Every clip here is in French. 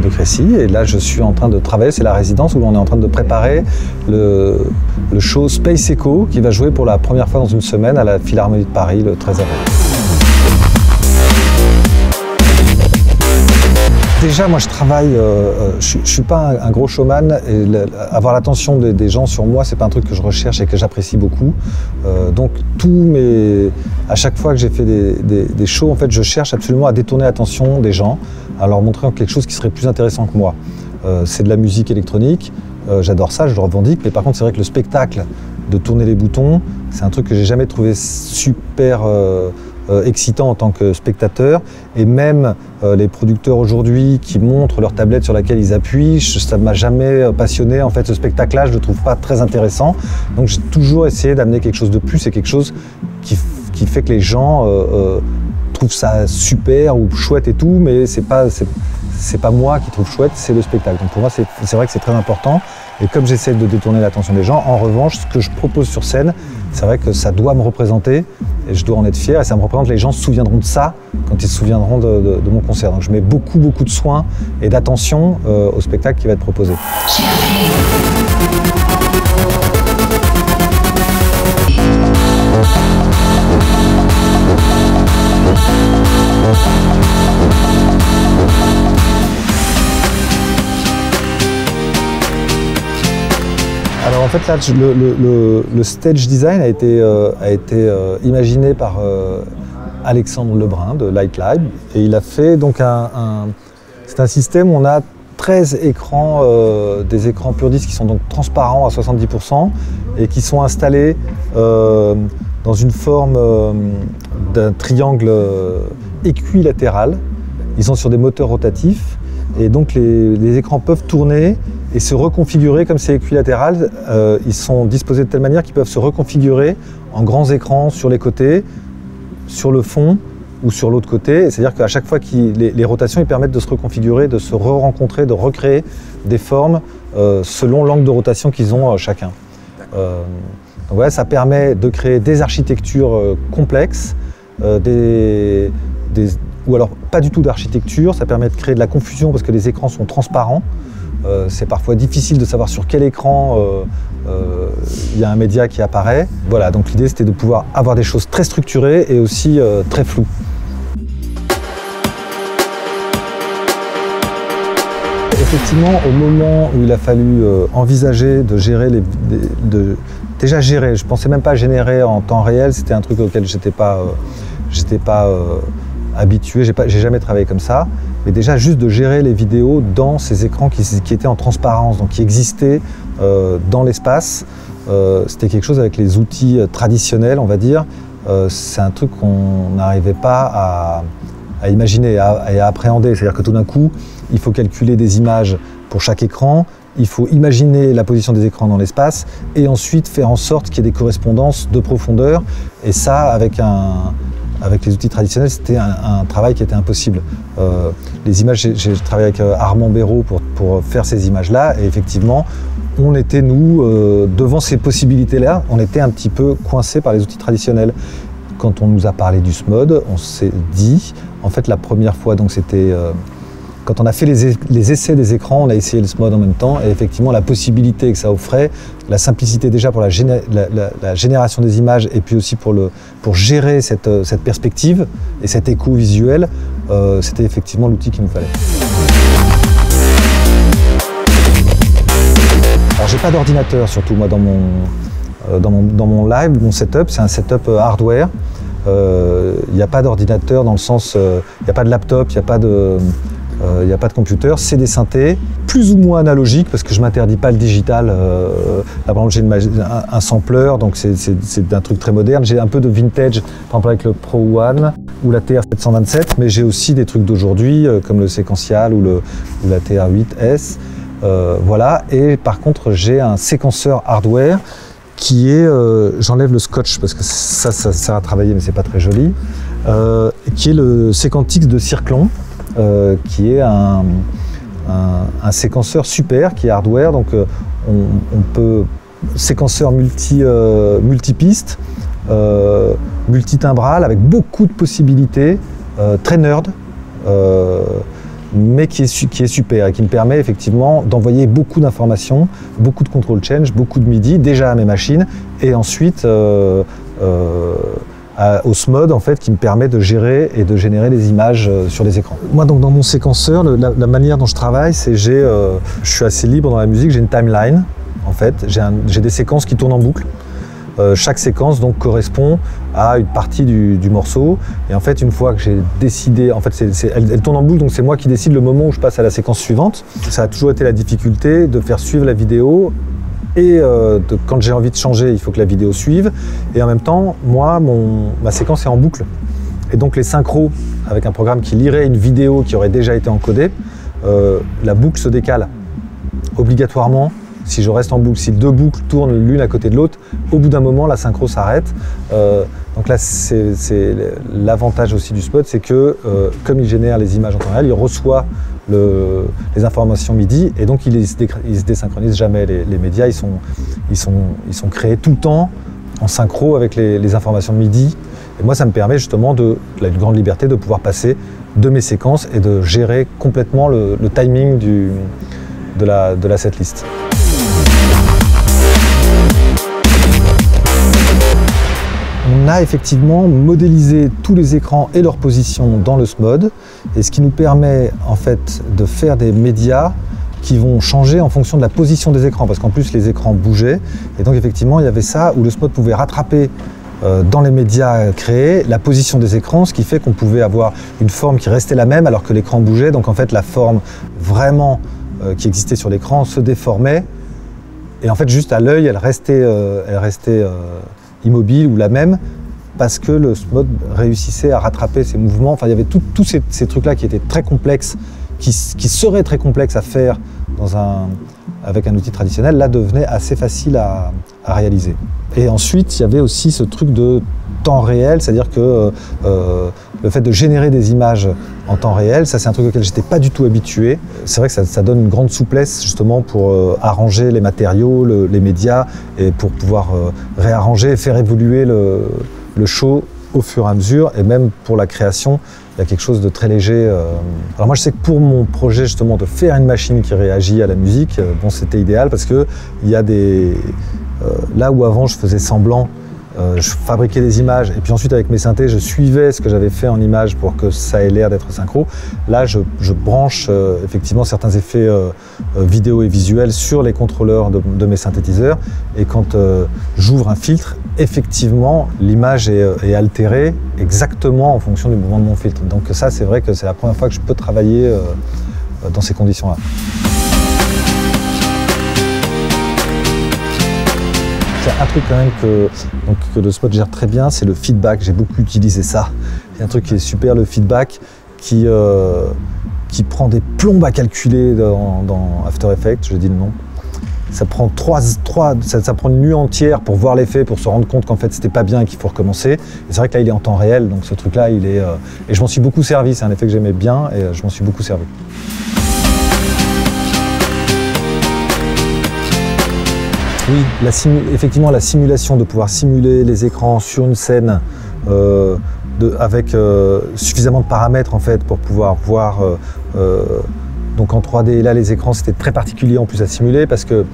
de Crécy et là je suis en train de travailler, c'est la résidence où on est en train de préparer le, le show Space Echo qui va jouer pour la première fois dans une semaine à la Philharmonie de Paris le 13 avril. Déjà, moi, je travaille. euh, euh, je, je suis pas un, gros showman et avoir l'attention des, gens sur moi, c'est pas un truc que je recherche et que j'apprécie beaucoup. Euh, donc, tous mes, à chaque fois que j'ai fait des- des shows, en fait, je cherche absolument à détourner l'attention des gens, à leur montrer quelque chose qui serait plus intéressant que moi. Euh, c'est de la musique électronique. euh, J'adore ça, je le revendique. Mais par contre, c'est vrai que le spectacle de tourner les boutons, c'est un truc que j'ai jamais trouvé super. euh, excitant en tant que spectateur et même les producteurs aujourd'hui qui montrent leur tablette sur laquelle ils appuient, ça ne m'a jamais passionné. En fait, ce spectacle-là, je ne le trouve pas très intéressant. Donc j'ai toujours essayé d'amener quelque chose de plus et quelque chose qui fait que les gens trouvent ça super ou chouette et tout, mais c'est pas c'est pas moi qui trouve chouette, c'est le spectacle. Donc pour moi, c'est vrai que c'est très important. Et comme j'essaie de détourner l'attention des gens, en revanche, ce que je propose sur scène, c'est vrai que ça doit me représenter et je dois en être fier. Et ça me représente, les gens se souviendront de ça quand ils se souviendront de mon concert. Donc je mets beaucoup, beaucoup de soins et d'attention euh, au spectacle qui va être proposé. Fait là, le, stage design a été, euh, euh, imaginé par euh, Alexandre Lebrun de Light Lab et il a fait donc un, c'est un système où on a 13 écrans, des écrans pur qui sont donc transparents à 70% et qui sont installés dans une forme d'un triangle équilatéral. Ils sont sur des moteurs rotatifs et donc les écrans peuvent tourner et se reconfigurer comme c'est équilatéral. euh, ils sont disposés de telle manière qu'ils peuvent se reconfigurer en grands écrans sur les côtés, sur le fond ou sur l'autre côté. C'est-à-dire qu'à chaque fois que les, rotations ils permettent de se reconfigurer, de se re-rencontrer, de recréer des formes euh, selon l'angle de rotation qu'ils ont euh, chacun. Donc voilà, ça permet de créer des architectures complexes, ou alors pas du tout d'architecture, ça permet de créer de la confusion parce que les écrans sont transparents. Euh, c'est parfois difficile de savoir sur quel écran euh, euh, il y a un média qui apparaît. Voilà, donc l'idée c'était de pouvoir avoir des choses très structurées et aussi très floues. Effectivement, au moment où il a fallu envisager de gérer les, déjà gérer, je pensais même pas générer en temps réel, c'était un truc auquel j'étais pas, j'étais pas habitué, j'ai jamais travaillé comme ça, mais déjà juste de gérer les vidéos dans ces écrans qui, étaient en transparence, donc qui existaient euh, dans l'espace, euh, c'était quelque chose avec les outils euh, traditionnels, on va dire. C'est un truc qu'on n'arrivait pas à, imaginer et à, à appréhender. C'est-à-dire que tout d'un coup, il faut calculer des images pour chaque écran, il faut imaginer la position des écrans dans l'espace et ensuite faire en sorte qu'il y ait des correspondances de profondeur. Et ça, avec, un, avec les outils traditionnels, c'était un, travail qui était impossible. Euh, les images, j'ai- travaillé avec euh, Armand Béraud pour, pour faire ces images-là et effectivement, on était, nous, euh, devant ces possibilités-là, on était un petit peu coincés par les outils traditionnels. Quand on nous a parlé du SMOD, on s'est dit, en fait, la première fois, donc c'était quand on a fait les, essais des écrans, on a essayé le SMOD en même temps, et effectivement, la possibilité que ça offrait, la simplicité déjà pour la, géné- la- la- la génération des images, et puis aussi pour, gérer cette, euh, cette perspective et cet écho visuel, euh, c'était effectivement l'outil qu'il nous fallait. Alors j'ai pas d'ordinateur surtout moi dans mon, euh, live, mon setup, c'est un setup hardware. Il n'y a pas d'ordinateur dans le sens, il n'y a pas de laptop, il n'y a pas de, il n'y a pas de computer, c'est des synthés, plus ou moins analogiques, parce que je m'interdis pas le digital. Euh, là, par exemple, j'ai un, sampler, donc c'est- un truc très moderne. J'ai un peu de vintage, par exemple avec le Pro One ou la TR727, mais j'ai aussi des trucs d'aujourd'hui, euh, comme le séquential ou, la TR8S. Euh, voilà, et par contre, j'ai un séquenceur hardware qui est, euh, j'enlève le scotch parce que ça, ça sert à travailler, mais c'est pas très joli, euh, qui est le Séquentix de Circlon, euh, qui est un, séquenceur super, qui est hardware, donc euh, on, peut séquenceur multi, euh, multipiste, euh, multitimbral, avec beaucoup de possibilités, très nerd. mais qui est, qui est super et qui me permet effectivement d'envoyer beaucoup d'informations, beaucoup de control change, beaucoup de MIDI déjà à mes machines et ensuite euh, euh, au SMOD en fait qui me permet de gérer et de générer des images euh, sur les écrans. Moi donc dans mon séquenceur, la, manière dont je travaille, c'est j'ai, je suis assez libre dans la musique, j'ai une timeline en fait, j'ai des séquences qui tournent en boucle. Euh, chaque séquence donc correspond à une partie du, morceau. Et en fait, une fois que j'ai décidé, en fait, elle, tourne en boucle, donc c'est moi qui décide le moment où je passe à la séquence suivante. Ça a toujours été la difficulté de faire suivre la vidéo. Et euh, quand j'ai envie de changer, il faut que la vidéo suive. Et en même temps, moi, ma séquence est en boucle. Et donc les synchros, avec un programme qui lirait une vidéo qui aurait déjà été encodée, euh, la boucle se décale obligatoirement si je reste en boucle, si deux boucles tournent l'une à côté de l'autre, au bout d'un moment, la synchro s'arrête. Euh, donc là, c'est l'avantage aussi du spot, c'est que comme il génère les images en temps réel, il reçoit les informations MIDI et donc il ne se, désynchronise jamais. Les, médias, ils sont, ils, sont, ils sont créés tout le temps en synchro avec les, informations MIDI. Et moi, ça me permet justement de, la grande liberté de pouvoir passer de mes séquences et de gérer complètement le, timing du, de, la, de la setlist. A effectivement modélisé tous les écrans et leur position dans le SMOD, et ce qui nous permet en fait de faire des médias qui vont changer en fonction de la position des écrans, parce qu'en plus les écrans bougeaient, et donc effectivement il y avait ça où le SMOD pouvait rattraper euh, dans les médias créés la position des écrans, ce qui fait qu'on pouvait avoir une forme qui restait la même alors que l'écran bougeait, donc en fait la forme vraiment euh, qui existait sur l'écran se déformait, et en fait juste à l'œil elle restait, euh, elle restait immobile ou la même, parce que le mode réussissait à rattraper ces mouvements. Enfin, il y avait tous ces, trucs-là qui étaient très complexes, qui, seraient très complexes à faire dans un, avec un outil traditionnel, là devenait assez facile à, réaliser. Et ensuite, il y avait aussi ce truc de temps réel, c'est-à-dire que euh, le fait de générer des images en temps réel, ça c'est un truc auquel j'étais pas du tout habitué. C'est vrai que ça, donne une grande souplesse justement pour euh, arranger les matériaux, les médias et pour pouvoir euh, réarranger et faire évoluer le, show au fur et à mesure et même pour la création, il y a quelque chose de très léger. Euh. Alors moi je sais que pour mon projet justement de faire une machine qui réagit à la musique, bon c'était idéal parce que il y a des là où avant je faisais semblant euh, je fabriquais des images et puis ensuite avec mes synthés, je suivais ce que j'avais fait en images pour que ça ait l'air d'être synchro. Là, je, branche euh, effectivement certains effets euh, vidéo et visuels sur les contrôleurs de, mes synthétiseurs et quand j'ouvre un filtre, effectivement, l'image est, est, altérée exactement en fonction du mouvement de mon filtre. Donc ça, c'est vrai que c'est la première fois que je peux travailler dans ces conditions-là. Un truc quand même que, que le spot gère très bien, c'est le feedback. J'ai beaucoup utilisé ça. Il y a un truc qui est super, le feedback, qui, euh, qui prend des plombes à calculer dans, After Effects, je dis le nom. Ça prend, trois, trois, ça, prend une nuit entière pour voir l'effet, pour se rendre compte qu'en fait c'était pas bien et qu'il faut recommencer. Et c'est vrai que là il est en temps réel, donc ce truc-là il est. Euh, et je m'en suis beaucoup servi, c'est un effet que j'aimais bien et euh, je m'en suis beaucoup servi. Oui, effectivement, la simulation, de pouvoir simuler les écrans sur une scène euh, avec euh, suffisamment de paramètres en fait pour pouvoir voir. Euh, donc en 3D, là, les écrans, c'était très particulier en plus à simuler parce que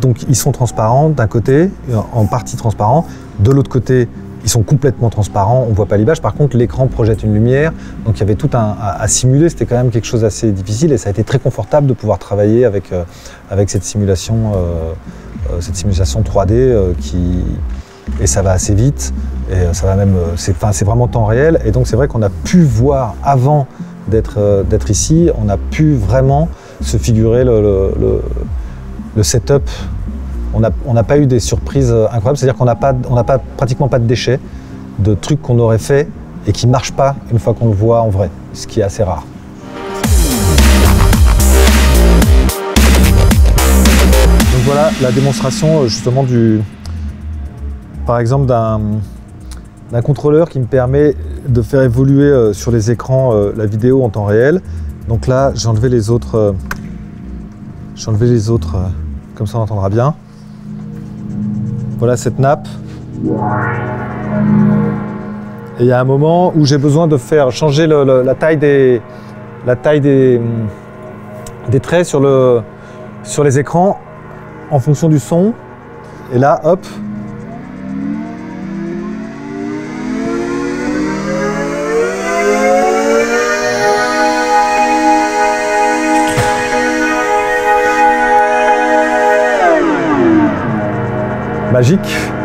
donc ils sont transparents d'un côté, en partie transparents. De l'autre côté, ils sont complètement transparents, on voit pas l'image. Par contre, l'écran projette une lumière, donc il y avait tout un, à, simuler. C'était quand même quelque chose d'assez difficile et ça a été très confortable de pouvoir travailler avec, euh, avec cette simulation, euh, euh, cette simulation 3D qui et ça va assez vite et ça va même, c'est, c'est vraiment temps réel. Et donc c'est vrai qu'on a pu voir avant d'être, ici, on a pu vraiment se figurer le, le setup on n'a pas eu des surprises euh, incroyables. C'est-à-dire qu'on n'a pas, pratiquement pas de déchets, de trucs qu'on aurait fait et qui ne marchent pas une fois qu'on le voit en vrai, ce qui est assez rare. Donc voilà la démonstration euh, justement du, par exemple d'un contrôleur qui me permet de faire évoluer euh, sur les écrans la vidéo en temps réel. Donc là, j'ai enlevé les autres, j'ai enlevé les autres, comme ça on entendra bien. Voilà cette nappe. Et il y a un moment où j'ai besoin de faire changer la taille des, des traits sur les écrans en fonction du son. Et là, hop, magique.